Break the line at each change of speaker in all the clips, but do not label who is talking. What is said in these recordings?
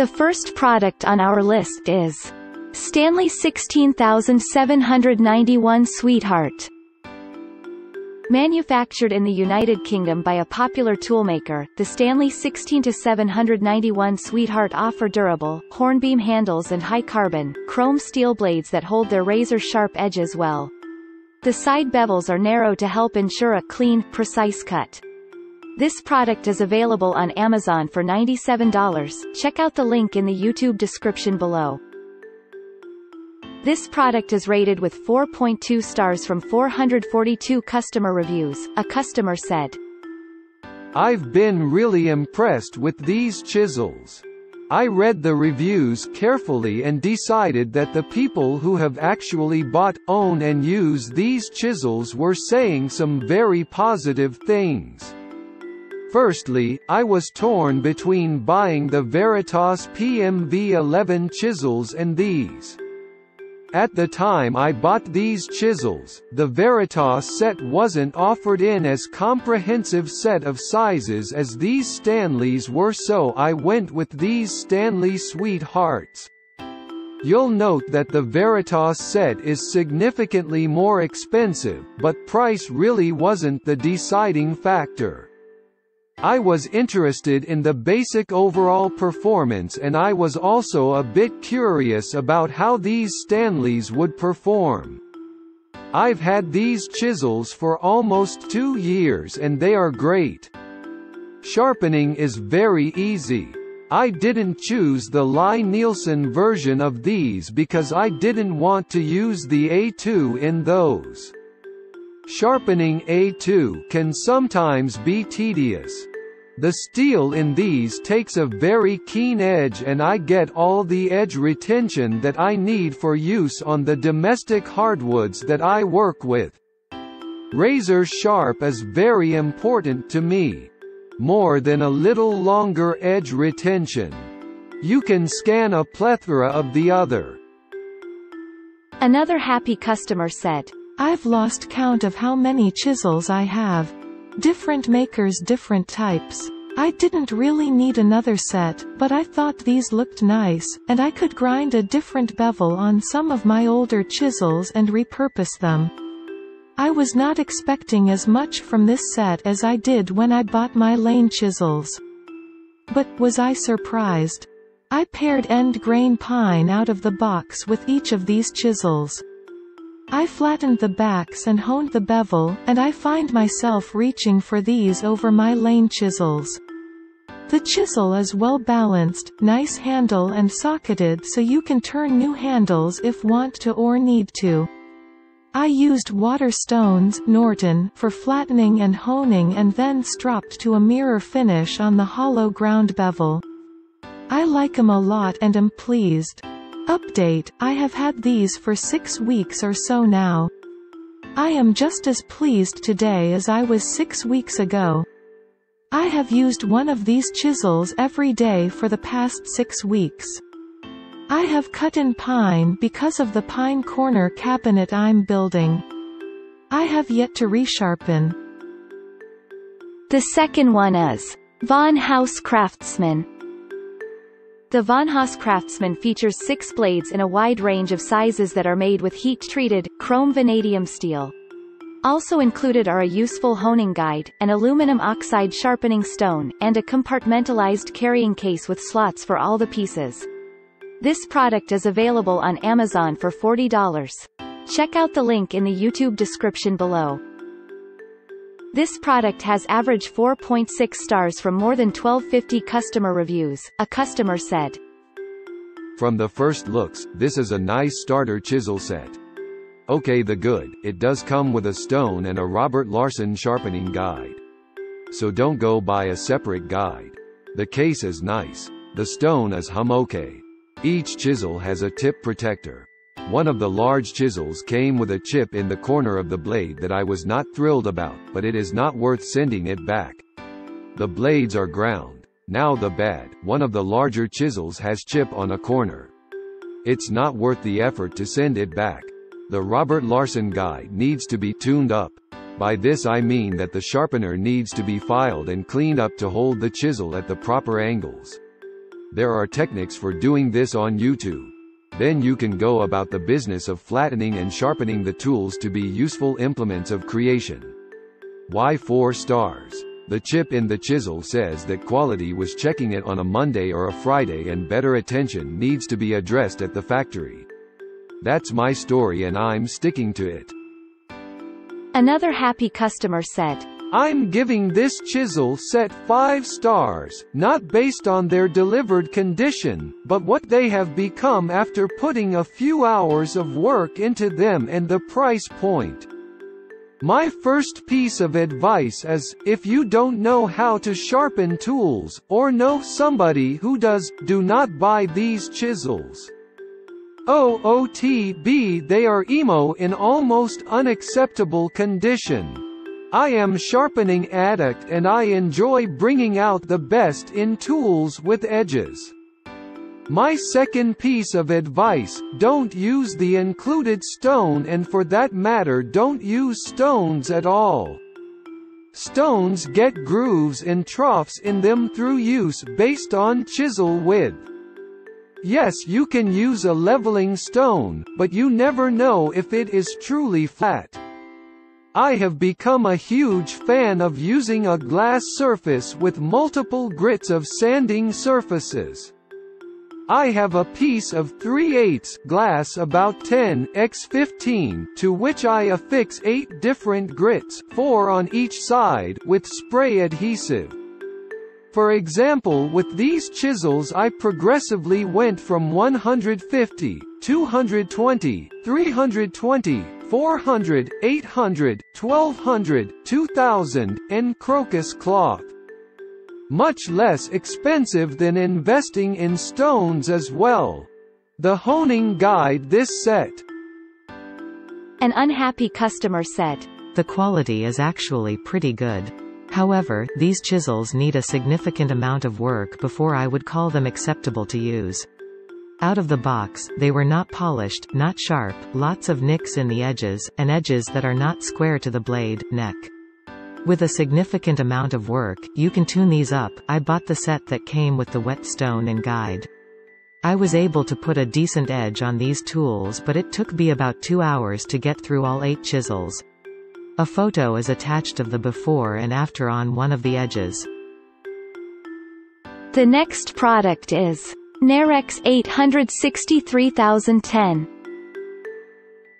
The first product on our list is Stanley 16791 Sweetheart. Manufactured in the United Kingdom by a popular toolmaker, the Stanley 16-791 Sweetheart offer durable, hornbeam handles and high-carbon, chrome steel blades that hold their razor-sharp edges well. The side bevels are narrow to help ensure a clean, precise cut. This product is available on Amazon for $97. Check out the link in the YouTube description below. This product is rated with 4.2 stars from 442 customer reviews, a customer said.
I've been really impressed with these chisels. I read the reviews carefully and decided that the people who have actually bought, own and use these chisels were saying some very positive things. Firstly, I was torn between buying the Veritas PMV11 chisels and these. At the time I bought these chisels, the Veritas set wasn't offered in as comprehensive set of sizes as these Stanleys were so I went with these Stanley Sweethearts. You'll note that the Veritas set is significantly more expensive, but price really wasn't the deciding factor. I was interested in the basic overall performance and I was also a bit curious about how these Stanleys would perform. I've had these chisels for almost two years and they are great. Sharpening is very easy. I didn't choose the Lie-Nielsen version of these because I didn't want to use the A2 in those. Sharpening A2 can sometimes be tedious. The steel in these takes a very keen edge and I get all the edge retention that I need for use on the domestic hardwoods that I work with. Razor sharp is very important to me. More than a little longer edge retention. You can scan a plethora of the other.
Another happy customer said,
I've lost count of how many chisels I have. Different makers different types. I didn't really need another set, but I thought these looked nice, and I could grind a different bevel on some of my older chisels and repurpose them. I was not expecting as much from this set as I did when I bought my Lane chisels. But, was I surprised? I paired end grain pine out of the box with each of these chisels. I flattened the backs and honed the bevel, and I find myself reaching for these over my lane chisels. The chisel is well balanced, nice handle and socketed so you can turn new handles if want to or need to. I used Waterstones Norton for flattening and honing and then stropped to a mirror finish on the hollow ground bevel. I like 'em a lot and am pleased. Update, I have had these for six weeks or so now. I am just as pleased today as I was six weeks ago. I have used one of these chisels every day for the past six weeks. I have cut in pine because of the pine corner cabinet I'm building. I have yet to resharpen.
The second one is Von Haus Craftsman. The Von Haus Craftsman features six blades in a wide range of sizes that are made with heat-treated, chrome vanadium steel. Also included are a useful honing guide, an aluminum oxide sharpening stone, and a compartmentalized carrying case with slots for all the pieces. This product is available on Amazon for $40. Check out the link in the YouTube description below. This product has average 4.6 stars from more than 1250 customer reviews, a customer said.
From the first looks, this is a nice starter chisel set. Okay the good, it does come with a stone and a Robert Larson sharpening guide. So don't go buy a separate guide. The case is nice. The stone is hum okay. Each chisel has a tip protector. One of the large chisels came with a chip in the corner of the blade that I was not thrilled about, but it is not worth sending it back. The blades are ground. Now the bad, one of the larger chisels has chip on a corner. It's not worth the effort to send it back. The Robert Larson guide needs to be tuned up. By this I mean that the sharpener needs to be filed and cleaned up to hold the chisel at the proper angles. There are techniques for doing this on YouTube. Then you can go about the business of flattening and sharpening the tools to be useful implements of creation. Why 4 stars? The chip in the chisel says that quality was checking it on a Monday or a Friday and better attention needs to be addressed at the factory. That's my story and I'm sticking to it.
Another happy customer said,
I'm giving this chisel set 5 stars, not based on their delivered condition, but what they have become after putting a few hours of work into them and the price point. My first piece of advice is, if you don't know how to sharpen tools, or know somebody who does, do not buy these chisels. OOTB they are emo in almost unacceptable condition. I am sharpening addict and I enjoy bringing out the best in tools with edges. My second piece of advice, don't use the included stone and for that matter don't use stones at all. Stones get grooves and troughs in them through use based on chisel width. Yes you can use a leveling stone, but you never know if it is truly flat. I have become a huge fan of using a glass surface with multiple grits of sanding surfaces. I have a piece of 3 8 glass about 10 x 15 to which I affix 8 different grits 4 on each side with spray adhesive. For example with these chisels I progressively went from 150, 220, 320, 400, 800, 1200, 2000, and crocus cloth. Much less expensive than investing in stones as well. The honing guide this set.
An unhappy customer said,
The quality is actually pretty good. However, these chisels need a significant amount of work before I would call them acceptable to use. Out of the box, they were not polished, not sharp, lots of nicks in the edges, and edges that are not square to the blade, neck. With a significant amount of work, you can tune these up. I bought the set that came with the whetstone and guide. I was able to put a decent edge on these tools but it took me about two hours to get through all eight chisels. A photo is attached of the before and after on one of the edges.
The next product is Narex 863010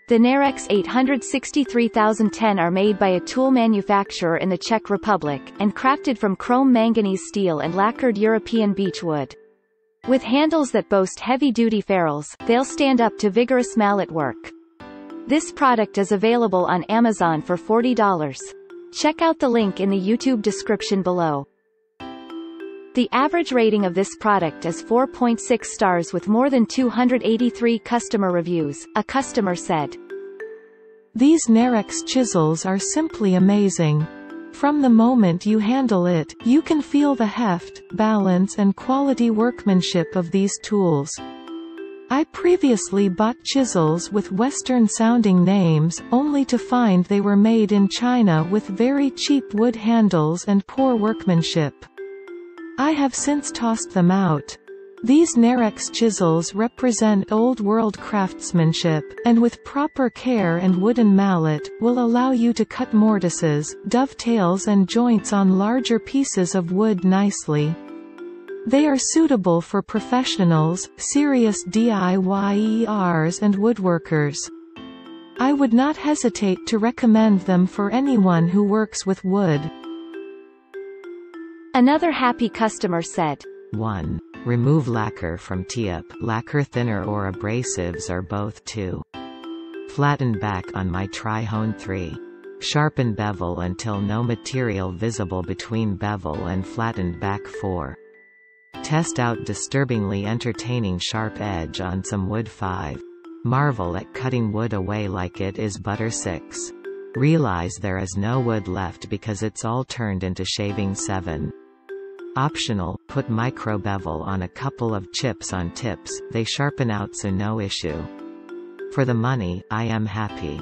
The Narex 863010 are made by a tool manufacturer in the Czech Republic, and crafted from chrome manganese steel and lacquered European beech wood. With handles that boast heavy-duty ferrules, they'll stand up to vigorous mallet work. This product is available on Amazon for $40. Check out the link in the YouTube description below. The average rating of this product is 4.6 stars with more than 283 customer reviews, a customer said.
These Narex chisels are simply amazing. From the moment you handle it, you can feel the heft, balance and quality workmanship of these tools. I previously bought chisels with Western-sounding names, only to find they were made in China with very cheap wood handles and poor workmanship. I have since tossed them out. These Narex chisels represent old-world craftsmanship, and with proper care and wooden mallet, will allow you to cut mortises, dovetails and joints on larger pieces of wood nicely. They are suitable for professionals, serious DIYers and woodworkers. I would not hesitate to recommend them for anyone who works with wood.
Another happy customer said.
1. Remove lacquer from tip, lacquer thinner or abrasives are both 2. Flatten back on my Trihone 3. Sharpen bevel until no material visible between bevel and flattened back 4. Test out disturbingly entertaining sharp edge on some wood 5. Marvel at cutting wood away like it is butter 6. Realize there is no wood left because it's all turned into shaving 7. Optional, put micro bevel on a couple of chips on tips, they sharpen out so no issue. For the money, I am happy.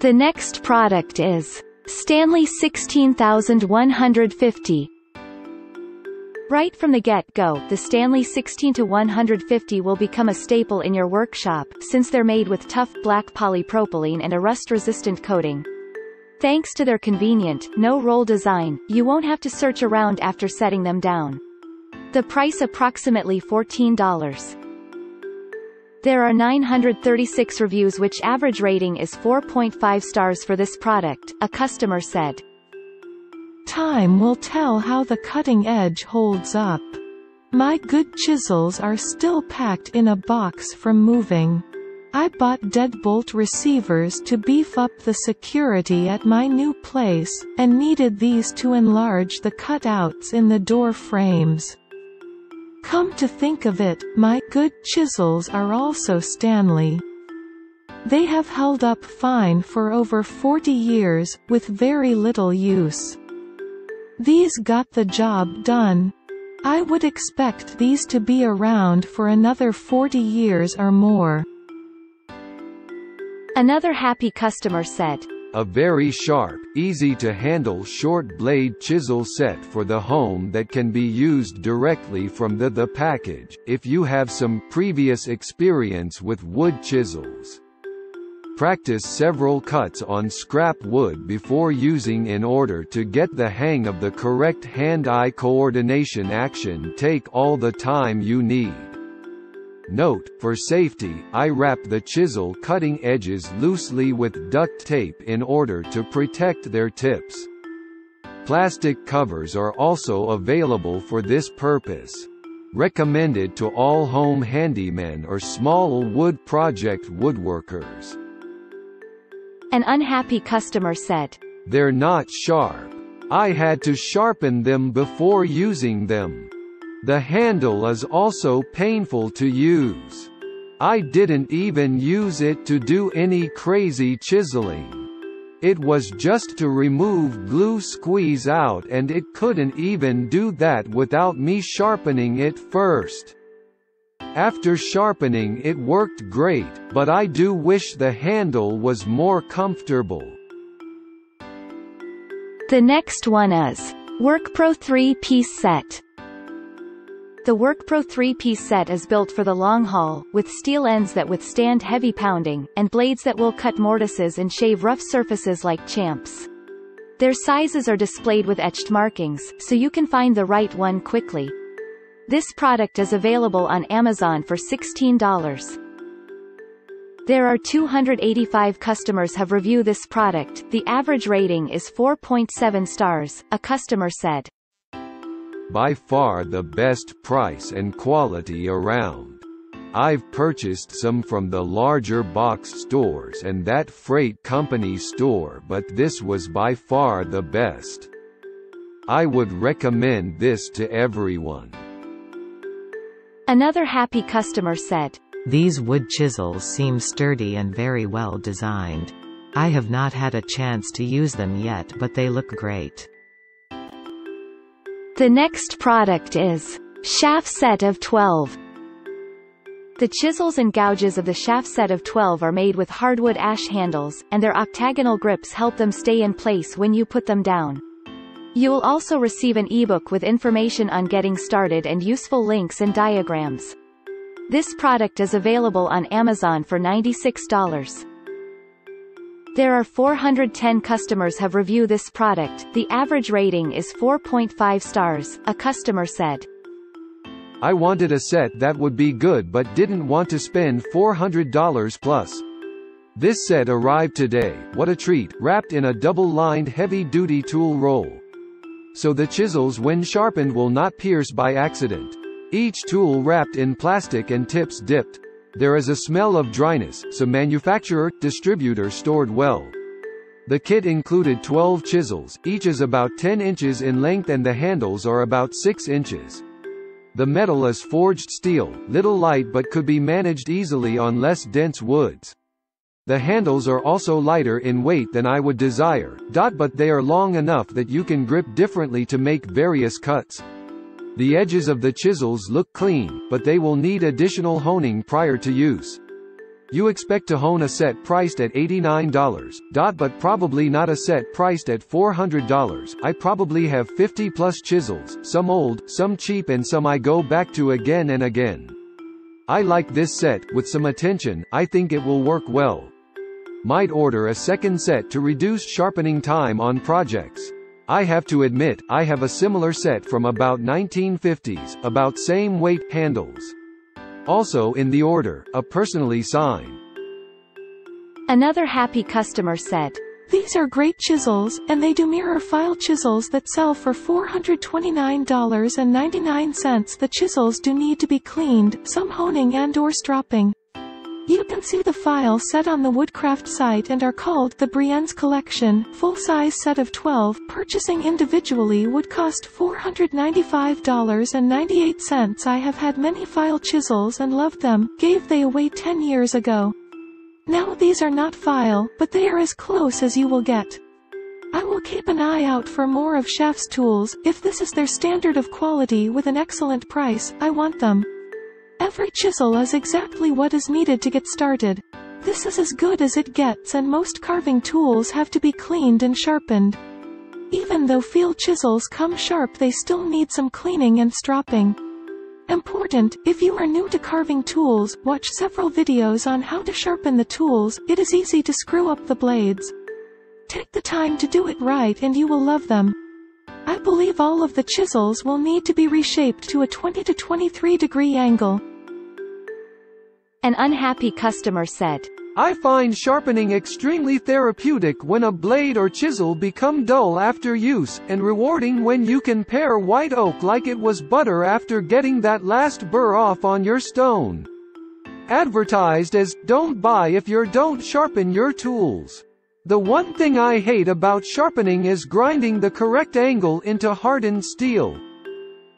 The next product is Stanley 16150. Right from the get-go, the Stanley 16-150 will become a staple in your workshop, since they're made with tough, black polypropylene and a rust-resistant coating. Thanks to their convenient, no-roll design, you won't have to search around after setting them down. The price approximately $14. There are 936 reviews which average rating is 4.5 stars for this product, a customer said.
Time will tell how the cutting edge holds up. My good chisels are still packed in a box from moving. I bought deadbolt receivers to beef up the security at my new place, and needed these to enlarge the cutouts in the door frames. Come to think of it, my good chisels are also Stanley. They have held up fine for over 40 years, with very little use. These got the job done. I would expect these to be around for another 40 years or more.
Another happy customer said.
A very sharp, easy-to-handle short blade chisel set for the home that can be used directly from the the package, if you have some previous experience with wood chisels. Practice several cuts on scrap wood before using in order to get the hang of the correct hand-eye coordination action take all the time you need. Note, for safety, I wrap the chisel cutting edges loosely with duct tape in order to protect their tips. Plastic covers are also available for this purpose. Recommended to all home handymen or small wood project woodworkers.
An unhappy customer said.
They're not sharp. I had to sharpen them before using them. The handle is also painful to use. I didn't even use it to do any crazy chiseling. It was just to remove glue squeeze out and it couldn't even do that without me sharpening it first. After sharpening it worked great, but I do wish the handle was more comfortable.
The next one is WorkPro 3-piece set. The WorkPro 3-piece set is built for the long haul, with steel ends that withstand heavy pounding, and blades that will cut mortises and shave rough surfaces like champs. Their sizes are displayed with etched markings, so you can find the right one quickly. This product is available on Amazon for $16. There are 285 customers have reviewed this product, the average rating is 4.7 stars, a customer said
by far the best price and quality around. I've purchased some from the larger box stores and that freight company store but this was by far the best. I would recommend this to everyone.
Another happy customer said,
These wood chisels seem sturdy and very well designed. I have not had a chance to use them yet but they look great.
The next product is Schaaf Set of 12. The chisels and gouges of the Schaaf set of 12 are made with hardwood ash handles, and their octagonal grips help them stay in place when you put them down. You will also receive an ebook with information on getting started and useful links and diagrams. This product is available on Amazon for $96. There are 410 customers have reviewed this product, the average rating is 4.5 stars, a customer said.
I wanted a set that would be good but didn't want to spend $400 plus. This set arrived today, what a treat, wrapped in a double-lined heavy-duty tool roll. So the chisels when sharpened will not pierce by accident. Each tool wrapped in plastic and tips dipped. There is a smell of dryness, so manufacturer, distributor stored well. The kit included 12 chisels, each is about 10 inches in length and the handles are about 6 inches. The metal is forged steel, little light but could be managed easily on less dense woods. The handles are also lighter in weight than I would desire, but they are long enough that you can grip differently to make various cuts. The edges of the chisels look clean, but they will need additional honing prior to use. You expect to hone a set priced at $89, dot but probably not a set priced at $400. I probably have 50 plus chisels, some old, some cheap and some I go back to again and again. I like this set, with some attention, I think it will work well. Might order a second set to reduce sharpening time on projects. I have to admit, I have a similar set from about 1950s, about same weight, handles. Also in the order, a personally signed.
Another happy customer said,
These are great chisels, and they do mirror Pfeil chisels that sell for $429.99. The chisels do need to be cleaned, some honing and or stropping. You can see the Pfeil set on the Woodcraft site and are called the Brienne's Collection, full-size set of 12. Purchasing individually would cost $495.98. I have had many Pfeil chisels and loved them, gave they away 10 years ago. Now these are not Pfeil, but they are as close as you will get. I will keep an eye out for more of Schaaf's tools, if this is their standard of quality with an excellent price, I want them. Every chisel is exactly what is needed to get started. This is as good as it gets and most carving tools have to be cleaned and sharpened. Even though Pfeil chisels come sharp they still need some cleaning and stropping. Important, if you are new to carving tools, watch several videos on how to sharpen the tools, it is easy to screw up the blades. Take the time to do it right and you will love them. I believe all of the chisels will need to be reshaped to a 20 to 23 degree angle.
An unhappy customer said,
I find sharpening extremely therapeutic when a blade or chisel become dull after use, and rewarding when you can pare white oak like it was butter after getting that last burr off on your stone. Advertised as, don't buy if you don't sharpen your tools. The one thing I hate about sharpening is grinding the correct angle into hardened steel.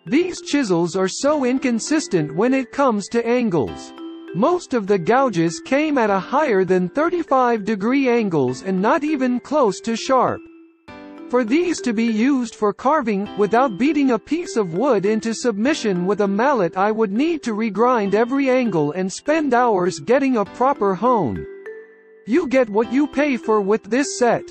These chisels are so inconsistent when it comes to angles. Most of the gouges came at a higher than 35 degree angles and not even close to sharp. For these to be used for carving, without beating a piece of wood into submission with a mallet I would need to regrind every angle and spend hours getting a proper hone. You get what you pay for with this set.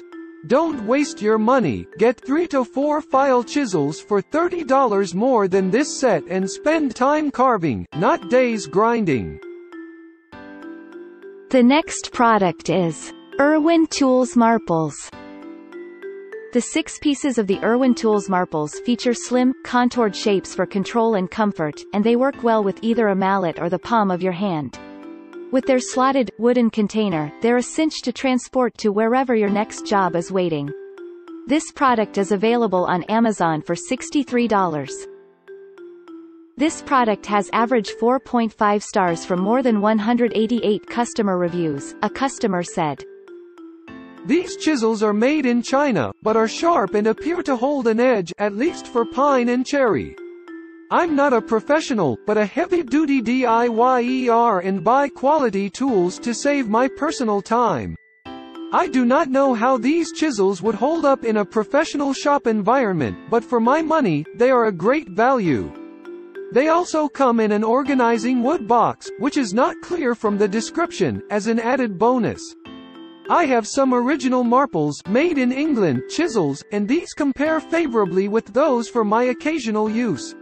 Don't waste your money, get 3 to 4 Pfeil chisels for $30 more than this set and spend time carving, not days grinding.
The next product is Irwin Tools Marples. The six pieces of the Irwin Tools Marples feature slim, contoured shapes for control and comfort, and they work well with either a mallet or the palm of your hand. With their slotted, wooden container, they're a cinch to transport to wherever your next job is waiting. This product is available on Amazon for $63. This product has average 4.5 stars from more than 188 customer reviews, a customer said.
These chisels are made in China, but are sharp and appear to hold an edge, at least for pine and cherry. I'm not a professional, but a heavy-duty DIYer and buy quality tools to save my personal time. I do not know how these chisels would hold up in a professional shop environment, but for my money, they are a great value. They also come in an organizing wood box, which is not clear from the description, as an added bonus. I have some original marples, made in England, chisels, and these compare favorably with those for my occasional use.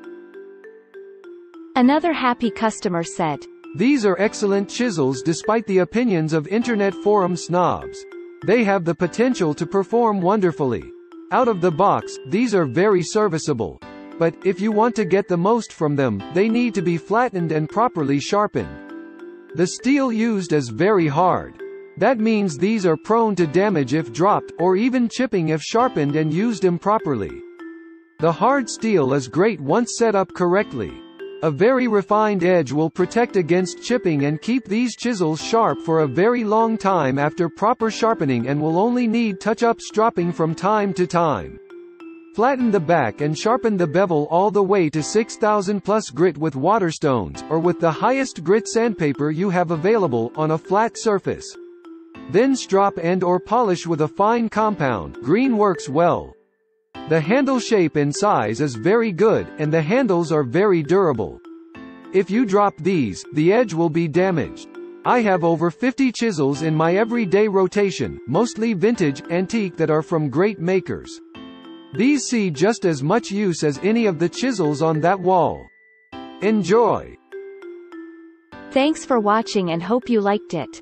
Another happy customer said,
These are excellent chisels despite the opinions of internet forum snobs. They have the potential to perform wonderfully. Out of the box, these are very serviceable. But, if you want to get the most from them, they need to be flattened and properly sharpened. The steel used is very hard. That means these are prone to damage if dropped, or even chipping if sharpened and used improperly. The hard steel is great once set up correctly. A very refined edge will protect against chipping and keep these chisels sharp for a very long time after proper sharpening and will only need touch-up stropping from time to time. Flatten the back and sharpen the bevel all the way to 6000 plus grit with Waterstones, or with the highest grit sandpaper you have available, on a flat surface. Then strop and or polish with a fine compound, green works well. The handle shape and size is very good, and the handles are very durable. If you drop these, the edge will be damaged. I have over 50 chisels in my everyday rotation, mostly vintage, antique that are from great makers. These see just as much use as any of the chisels on that wall. Enjoy!
Thanks for watching and hope you liked it.